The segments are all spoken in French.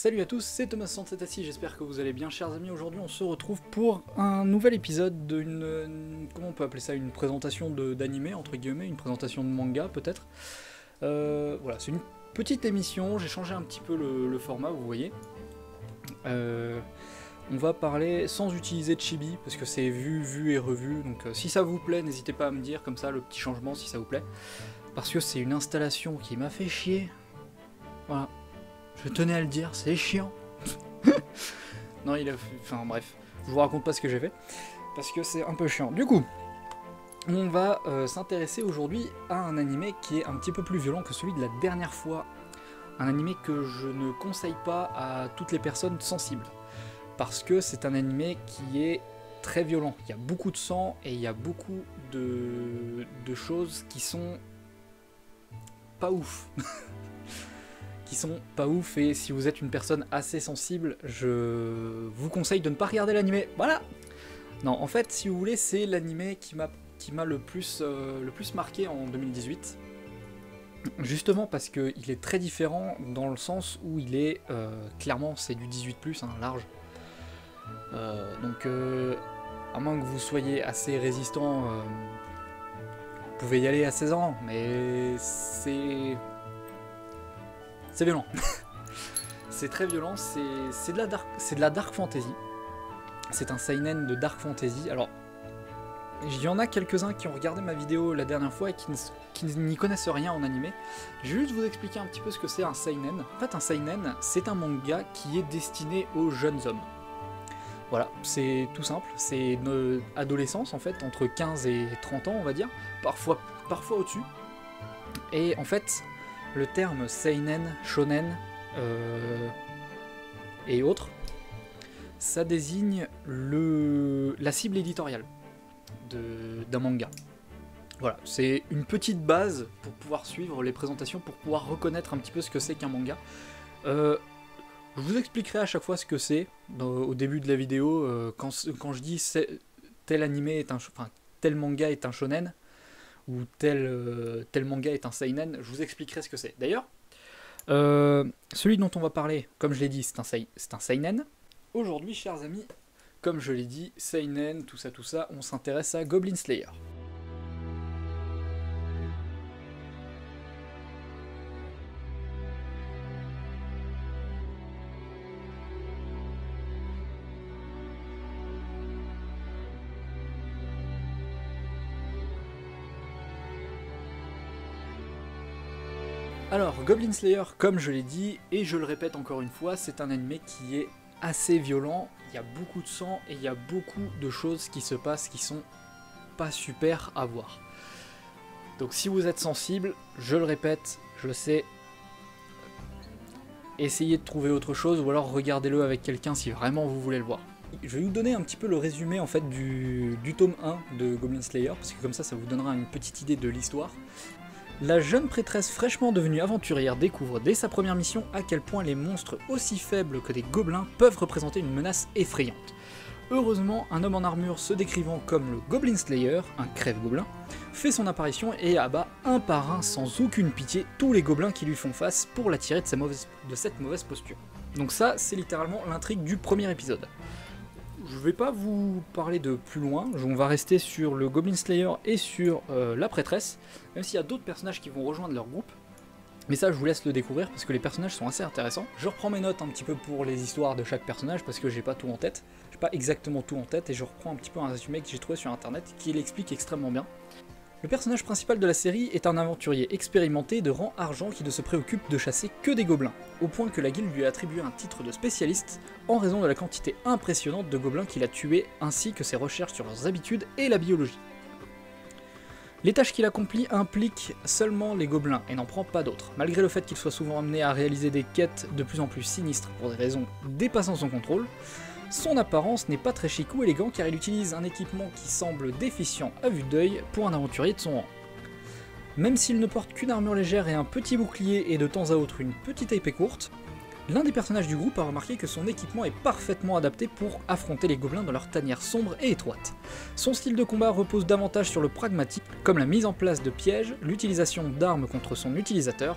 Salut à tous, c'est Thomas Santetasi, j'espère que vous allez bien chers amis. Aujourd'hui on se retrouve pour un nouvel épisode d'une... Comment on peut appeler ça Une présentation d'animé, entre guillemets, une présentation de manga peut-être. Euh, voilà, c'est une petite émission, j'ai changé un petit peu le, format, vous voyez. Euh, on va parler sans utiliser Chibi, parce que c'est vu, vu et revu, donc euh, si ça vous plaît, n'hésitez pas à me dire comme ça le petit changement si ça vous plaît. Parce que c'est une installation qui m'a fait chier. Voilà, je tenais à le dire, c'est chiant. non, il a. Enfin bref, je vous raconte pas ce que j'ai fait. Parce que c'est un peu chiant. Du coup, on va euh, s'intéresser aujourd'hui à un animé qui est un petit peu plus violent que celui de la dernière fois. Un animé que je ne conseille pas à toutes les personnes sensibles. Parce que c'est un animé qui est très violent. Il y a beaucoup de sang et il y a beaucoup de, de choses qui sont pas ouf. qui sont pas ouf et si vous êtes une personne assez sensible, je vous conseille de ne pas regarder l'animé. Voilà. Non, en fait, si vous voulez, c'est l'animé qui m'a le plus euh, le plus marqué en 2018. Justement parce qu'il est très différent dans le sens où il est euh, clairement c'est du 18 hein, large. Euh, donc à moins que vous soyez assez résistant, vous pouvez y aller à 16 ans, mais c'est c'est violent. c'est très violent, c'est de, la dark, de la dark fantasy. C'est un seinen de dark fantasy. Alors, il y en a quelques-uns qui ont regardé ma vidéo la dernière fois et qui n'y connaissent rien en animé. Je vais juste vous expliquer un petit peu ce que c'est un seinen. En fait, un seinen, c'est un manga qui est destiné aux jeunes hommes. Voilà, c'est tout simple, c'est une adolescence en fait, entre 15 et 30 ans on va dire, parfois, parfois au-dessus. Et en fait, le terme seinen, shonen euh, et autres, ça désigne le, la cible éditoriale d'un manga. Voilà, c'est une petite base pour pouvoir suivre les présentations, pour pouvoir reconnaître un petit peu ce que c'est qu'un manga. Euh, je vous expliquerai à chaque fois ce que c'est au début de la vidéo. Euh, quand, quand, je dis tel animé est un, enfin, tel manga est un shonen, ou tel, euh, tel manga est un seinen, je vous expliquerai ce que c'est. D'ailleurs, euh, celui dont on va parler, comme je l'ai dit, c'est un, un seinen. Aujourd'hui, chers amis, comme je l'ai dit, seinen, tout ça, tout ça, on s'intéresse à Goblin Slayer. Alors, Goblin Slayer, comme je l'ai dit, et je le répète encore une fois, c'est un animé qui est assez violent, il y a beaucoup de sang et il y a beaucoup de choses qui se passent qui sont pas super à voir. Donc si vous êtes sensible, je le répète, je sais, essayez de trouver autre chose ou alors regardez-le avec quelqu'un si vraiment vous voulez le voir. Je vais vous donner un petit peu le résumé en fait du tome 1 de Goblin Slayer, parce que comme ça ça vous donnera une petite idée de l'histoire. La jeune prêtresse fraîchement devenue aventurière découvre dès sa première mission à quel point les monstres aussi faibles que des gobelins peuvent représenter une menace effrayante. Heureusement, un homme en armure se décrivant comme le Goblin Slayer, un crève-gobelin, fait son apparition et abat un par un sans aucune pitié tous les gobelins qui lui font face pour l'attirer de, de cette mauvaise posture. Donc ça, c'est littéralement l'intrigue du premier épisode je vais pas vous parler de plus loin, on va rester sur le Goblin Slayer et sur euh, la prêtresse, même s'il y a d'autres personnages qui vont rejoindre leur groupe. Mais ça, je vous laisse le découvrir parce que les personnages sont assez intéressants. Je reprends mes notes un petit peu pour les histoires de chaque personnage parce que j'ai pas tout en tête. J'ai pas exactement tout en tête et je reprends un petit peu un résumé que j'ai trouvé sur internet qui l'explique extrêmement bien. Le personnage principal de la série est un aventurier expérimenté de rang argent qui ne se préoccupe de chasser que des gobelins, au point que la guilde lui a attribué un titre de spécialiste en raison de la quantité impressionnante de gobelins qu'il a tués ainsi que ses recherches sur leurs habitudes et la biologie. Les tâches qu'il accomplit impliquent seulement les gobelins et n'en prend pas d'autres, malgré le fait qu'il soit souvent amené à réaliser des quêtes de plus en plus sinistres pour des raisons dépassant son contrôle, son apparence n'est pas très chic ou élégant car il utilise un équipement qui semble déficient à vue d'œil pour un aventurier de son rang. Même s'il ne porte qu'une armure légère et un petit bouclier et de temps à autre une petite épée courte, l'un des personnages du groupe a remarqué que son équipement est parfaitement adapté pour affronter les gobelins dans leur tanière sombre et étroite. Son style de combat repose davantage sur le pragmatique, comme la mise en place de pièges, l'utilisation d'armes contre son utilisateur,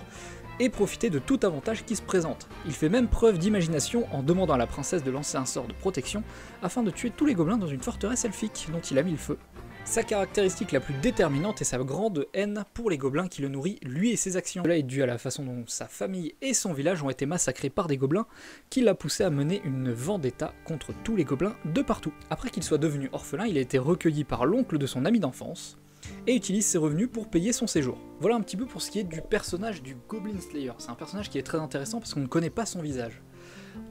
et profiter de tout avantage qui se présente. Il fait même preuve d'imagination en demandant à la princesse de lancer un sort de protection afin de tuer tous les gobelins dans une forteresse elfique dont il a mis le feu. Sa caractéristique la plus déterminante est sa grande haine pour les gobelins qui le nourrit, lui et ses actions. Cela est dû à la façon dont sa famille et son village ont été massacrés par des gobelins, qui l'a poussé à mener une vendetta contre tous les gobelins de partout. Après qu'il soit devenu orphelin, il a été recueilli par l'oncle de son ami d'enfance, et utilise ses revenus pour payer son séjour. Voilà un petit peu pour ce qui est du personnage du Goblin Slayer. C'est un personnage qui est très intéressant parce qu'on ne connaît pas son visage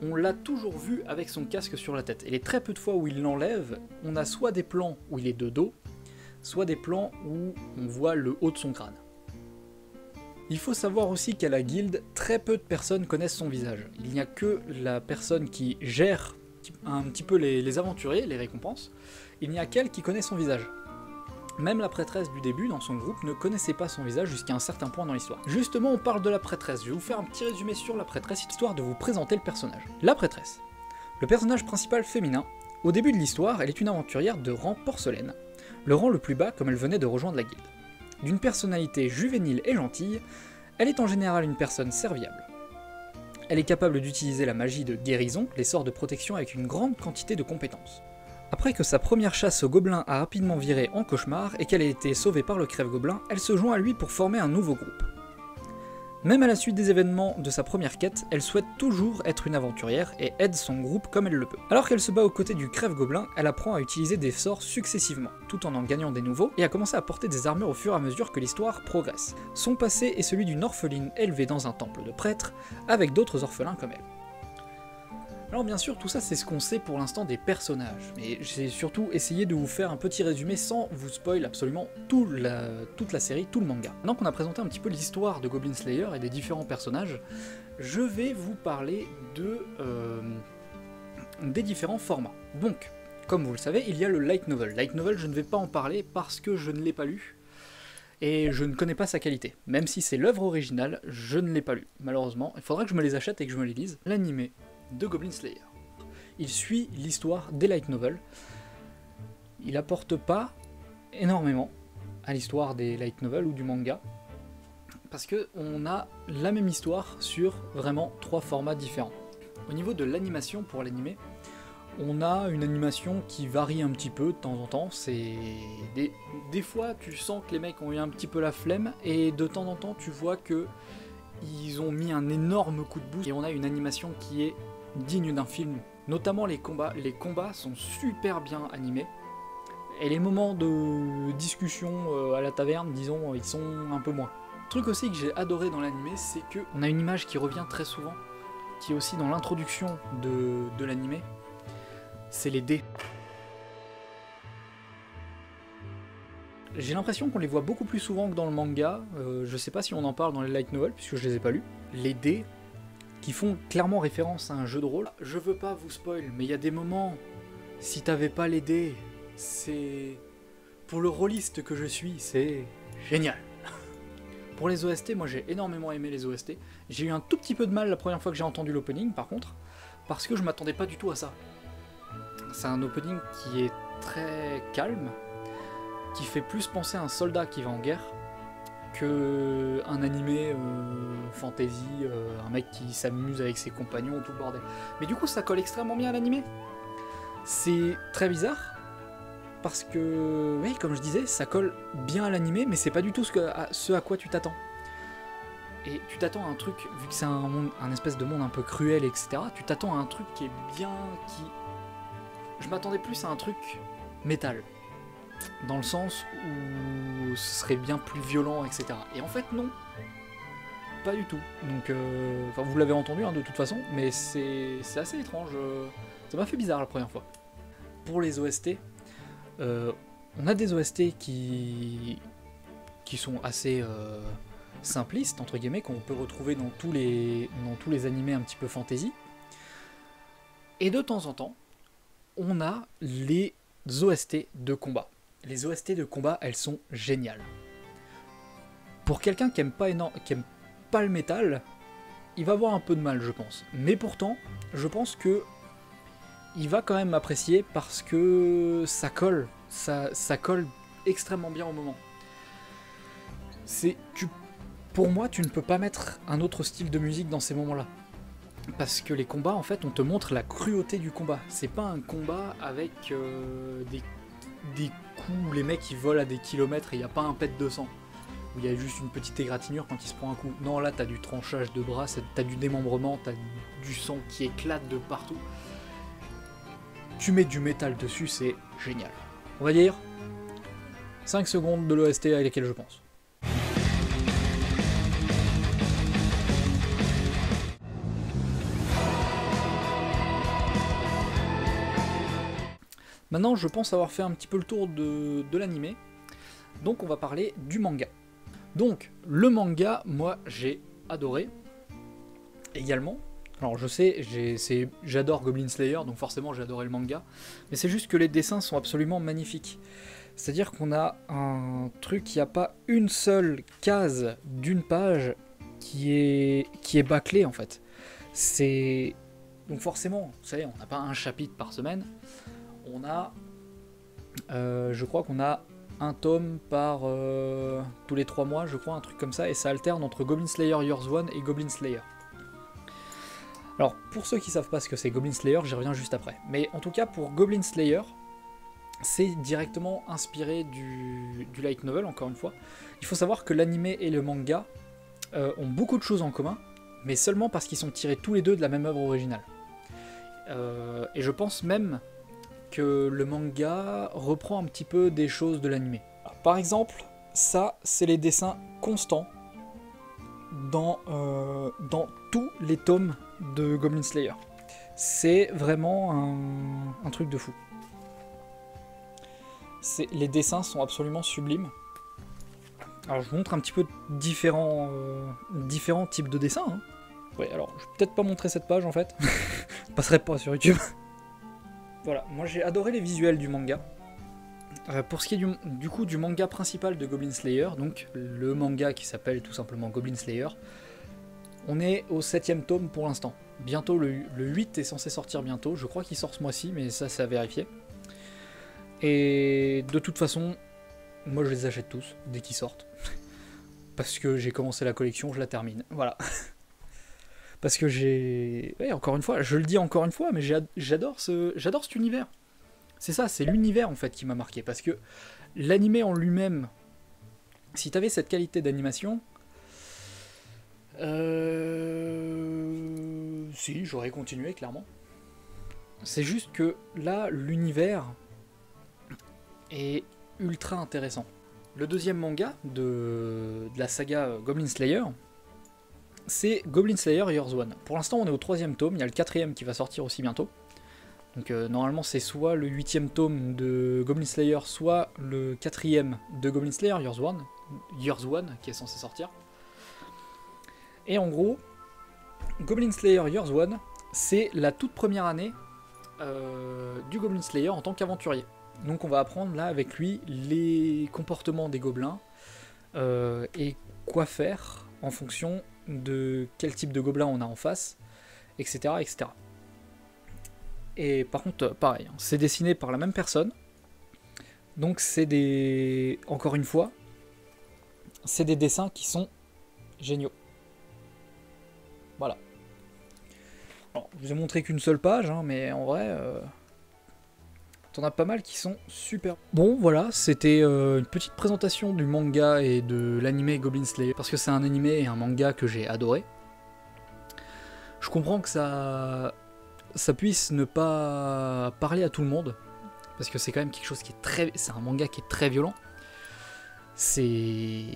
on l'a toujours vu avec son casque sur la tête. Et les très peu de fois où il l'enlève, on a soit des plans où il est de dos, soit des plans où on voit le haut de son crâne. Il faut savoir aussi qu'à la guilde, très peu de personnes connaissent son visage. Il n'y a que la personne qui gère un petit peu les, les aventuriers, les récompenses, il n'y a qu'elle qui connaît son visage. Même la prêtresse du début dans son groupe ne connaissait pas son visage jusqu'à un certain point dans l'histoire. Justement, on parle de la prêtresse. Je vais vous faire un petit résumé sur la prêtresse, histoire de vous présenter le personnage. La prêtresse. Le personnage principal féminin. Au début de l'histoire, elle est une aventurière de rang porcelaine, le rang le plus bas comme elle venait de rejoindre la guilde. D'une personnalité juvénile et gentille, elle est en général une personne serviable. Elle est capable d'utiliser la magie de guérison, les sorts de protection avec une grande quantité de compétences. Après que sa première chasse aux gobelins a rapidement viré en cauchemar et qu'elle a été sauvée par le crève-gobelin, elle se joint à lui pour former un nouveau groupe. Même à la suite des événements de sa première quête, elle souhaite toujours être une aventurière et aide son groupe comme elle le peut. Alors qu'elle se bat aux côtés du crève-gobelin, elle apprend à utiliser des sorts successivement, tout en en gagnant des nouveaux, et a commencé à porter des armures au fur et à mesure que l'histoire progresse. Son passé est celui d'une orpheline élevée dans un temple de prêtres, avec d'autres orphelins comme elle. Alors bien sûr, tout ça c'est ce qu'on sait pour l'instant des personnages, mais j'ai surtout essayé de vous faire un petit résumé sans vous spoil absolument toute la série, tout le manga. Maintenant qu'on a présenté un petit peu l'histoire de Goblin Slayer et des différents personnages, je vais vous parler euh, des différents formats. Donc, comme vous le savez, il y a le light novel. Light novel, je ne vais pas en parler parce que je ne l'ai pas lu, et je ne connais pas sa qualité. Même si c'est l'œuvre originale, je ne l'ai pas lu, malheureusement. Il faudra que je me les achète et que je me les lise. L'animé, de Goblin Slayer. Il suit l'histoire des light novels. Il apporte pas énormément à l'histoire des light novels ou du manga, parce que on a la même histoire sur vraiment trois formats différents. Au niveau de l'animation pour l'animé, on a une animation qui varie un petit peu de temps en temps. C'est des, des, fois tu sens que les mecs ont eu un petit peu la flemme et de temps en temps tu vois que ils ont mis un énorme coup de boost et on a une animation qui est digne d'un film. Notamment les combats. Les combats sont super bien animés. Et les moments de discussion euh, à la taverne, disons, ils sont un peu moins. truc aussi que j'ai adoré dans l'animé, c'est que on a une image qui revient très souvent, qui est aussi dans l'introduction de, de l'animé. C'est les dés. J'ai l'impression qu'on les voit beaucoup plus souvent que dans le manga. Euh, je sais pas si on en parle dans les light novels, puisque je les ai pas lus. Les dés, qui font clairement référence à un jeu de rôle. Je veux pas vous spoil, mais il y a des moments, si t'avais pas les dés, c'est... Pour le rôliste que je suis, c'est génial. Pour les OST, moi j'ai énormément aimé les OST. J'ai eu un tout petit peu de mal la première fois que j'ai entendu l'opening, par contre, parce que je m'attendais pas du tout à ça. C'est un opening qui est très calme, qui fait plus penser à un soldat qui va en guerre, que un animé euh, fantasy, euh, un mec qui s'amuse avec ses compagnons, tout le bordel. Mais du coup, ça colle extrêmement bien à l'animé. C'est très bizarre parce que, oui, comme je disais, ça colle bien à l'animé, mais c'est pas du tout ce, à, ce à quoi tu t'attends. Et tu t'attends à un truc, vu que c'est un, un espèce de monde un peu cruel, etc., tu t'attends à un truc qui est bien, qui... Je m'attendais plus à un truc métal dans le sens où ce serait bien plus violent, etc. Et en fait, non. Pas du tout. Donc, euh, enfin, vous l'avez entendu hein, de toute façon, mais c'est assez étrange. Euh, ça m'a fait bizarre la première fois. Pour les OST, euh, on a des OST qui, qui sont assez simplistes, entre guillemets, qu'on peut retrouver dans tous, les, dans tous les animés un petit peu fantasy. Et de temps en temps, on a les OST de combat les OST de combat, elles sont géniales. Pour quelqu'un qui aime pas qui pas le métal, il va avoir un peu de mal, je pense. Mais pourtant, je pense que il va quand même apprécier parce que ça colle, ça, colle extrêmement bien au moment. C'est pour moi, tu ne peux pas mettre un autre style de musique dans ces moments-là. Parce que les combats, en fait, on te montre la cruauté du combat. C'est pas un combat avec euh, des, des où les mecs ils volent à des kilomètres et il n'y a pas un pet de sang. Où il y a juste une petite égratignure quand il se prend un coup. Non, là, t'as du tranchage de bras, t'as du démembrement, t'as du sang qui éclate de partout. Tu mets du métal dessus, c'est génial. On va dire 5 secondes de l'OST à lesquelles je pense. Maintenant, je pense avoir fait un petit peu le tour de, de l'animé. Donc, on va parler du manga. Donc, le manga, moi, j'ai adoré. Également. Alors, je sais, j'adore Goblin Slayer, donc forcément, j'ai adoré le manga. Mais c'est juste que les dessins sont absolument magnifiques. C'est-à-dire qu'on a un truc, il n'y a pas une seule case d'une page qui est, qui est bâclée, en fait. C'est... Donc forcément, vous savez, on n'a pas un chapitre par semaine on a, euh, je crois qu'on a un tome par euh, tous les trois mois, je crois, un truc comme ça, et ça alterne entre Goblin Slayer Years One et Goblin Slayer. Alors, pour ceux qui savent pas ce que c'est Goblin Slayer, j'y reviens juste après. Mais en tout cas, pour Goblin Slayer, c'est directement inspiré du, light novel, encore une fois. Il faut savoir que l'anime et le manga euh, ont beaucoup de choses en commun, mais seulement parce qu'ils sont tirés tous les deux de la même œuvre originale. et je pense même que le manga reprend un petit peu des choses de l'animé. Par exemple, ça, c'est les dessins constants dans, euh, dans tous les tomes de Goblin Slayer. C'est vraiment un, truc de fou. Les dessins sont absolument sublimes. Alors je vous montre un petit peu différents, euh, différents types de dessins. Hein. Ouais, alors je vais peut-être pas montrer cette page en fait. je passerai pas sur YouTube. Voilà, moi j'ai adoré les visuels du manga. Euh, pour ce qui est du, coup du manga principal de Goblin Slayer, donc le manga qui s'appelle tout simplement Goblin Slayer, on est au 7ème tome pour l'instant. Bientôt le, 8 est censé sortir bientôt, je crois qu'il sort ce mois-ci, mais ça c'est à vérifier. Et de toute façon, moi je les achète tous dès qu'ils sortent. Parce que j'ai commencé la collection, je la termine. Voilà. parce que j'ai, encore une fois, je le dis encore une fois, mais j'adore ce, cet univers. C'est ça, c'est l'univers en fait qui m'a marqué, parce que l'animé en lui-même, si tu avais cette qualité d'animation, euh... si, j'aurais continué clairement. C'est juste que là, l'univers est ultra intéressant. Le deuxième manga de, de la saga Goblin Slayer, c'est Goblin Slayer Years One. Pour l'instant, on est au troisième tome, il y a le quatrième qui va sortir aussi bientôt. Donc euh, normalement, c'est soit le huitième tome de Goblin Slayer, soit le quatrième de Goblin Slayer Years One, Years One qui est censé sortir. Et en gros, Goblin Slayer Years One, c'est la toute première année euh, du Goblin Slayer en tant qu'aventurier. Donc on va apprendre là avec lui les comportements des gobelins euh, et quoi faire en fonction de quel type de gobelin on a en face, etc. etc. Et par contre, pareil, hein, c'est dessiné par la même personne. Donc c'est des... Encore une fois, c'est des dessins qui sont géniaux. Voilà. je vous ai montré qu'une seule page, hein, mais en vrai, euh, T'en as pas mal qui sont super. Bon, voilà, c'était euh, une petite présentation du manga et de l'anime Goblin Slayer, parce que c'est un anime et un manga que j'ai adoré. Je comprends que ça, ça puisse ne pas parler à tout le monde, parce que c'est quand même quelque chose qui est très... C'est un manga qui est très violent. C'est...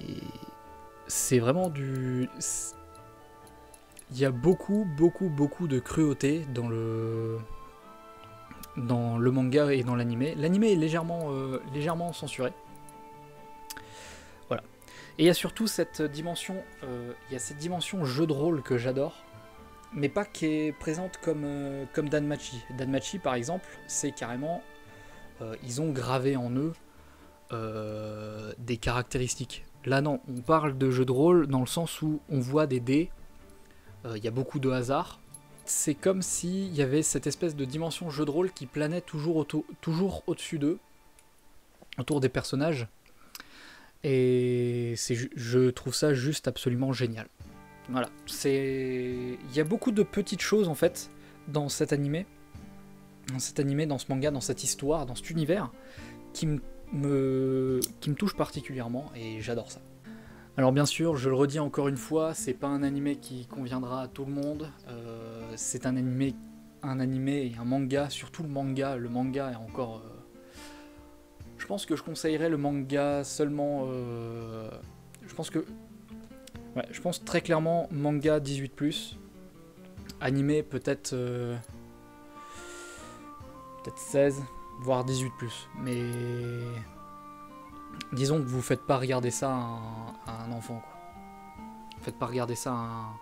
C'est vraiment du... Il y a beaucoup, beaucoup, beaucoup de cruauté dans le dans le manga et dans l'anime. L'anime est légèrement, euh, légèrement censuré. Voilà. Et il y a surtout cette dimension, euh, il y a cette dimension jeu de rôle que j'adore, mais pas qui est présente comme, euh, comme Danmachi. Danmachi par exemple, c'est carrément, ils ont gravé en eux des caractéristiques. Là non, on parle de jeu de rôle dans le sens où on voit des dés, il y a beaucoup de hasard, c'est comme s'il y avait cette espèce de dimension jeu de rôle qui planait toujours, au-dessus d'eux, autour des personnages. Et c'est, je trouve ça juste absolument génial. Voilà. Il y a beaucoup de petites choses en fait dans cet animé, dans cet animé, dans ce manga, dans cette histoire, dans cet univers, qui me, qui me touche particulièrement et j'adore ça. Alors bien sûr, je le redis encore une fois, c'est pas un animé qui conviendra à tout le monde. Euh, c'est un animé, un animé et un manga, surtout le manga. Le manga est encore. Euh, je pense que je conseillerais le manga seulement. Euh, je pense que Ouais, je pense très clairement manga 18+, animé peut-être peut-être 16, voire 18+. Mais disons que vous faites pas regarder ça à un, enfant. Quoi. Faites pas regarder ça à un,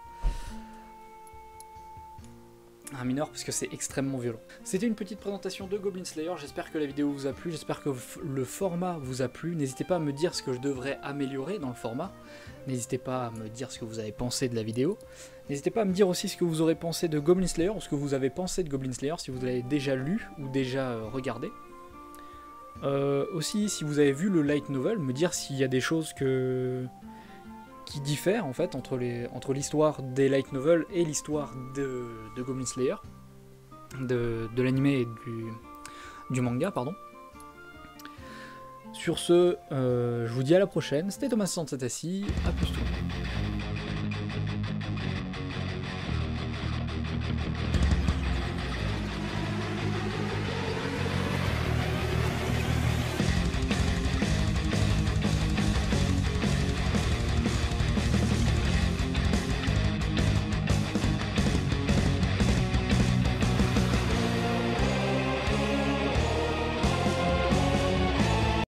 un mineur parce que c'est extrêmement violent. C'était une petite présentation de Goblin Slayer, j'espère que la vidéo vous a plu, j'espère que le format vous a plu. N'hésitez pas à me dire ce que je devrais améliorer dans le format, n'hésitez pas à me dire ce que vous avez pensé de la vidéo. N'hésitez pas à me dire aussi ce que vous aurez pensé de Goblin Slayer, ou ce que vous avez pensé de Goblin Slayer, si vous l'avez déjà lu ou déjà euh, regardé. Euh, aussi, si vous avez vu le light novel, me dire s'il y a des choses qui diffère en fait entre l'histoire des light novels et l'histoire de, Goblin Slayer, de, l'anime et du, manga, pardon. Sur ce, euh, je vous dis à la prochaine. C'était Thomas Santatasi. A plus tout